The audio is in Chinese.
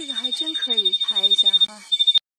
这个还真可以拍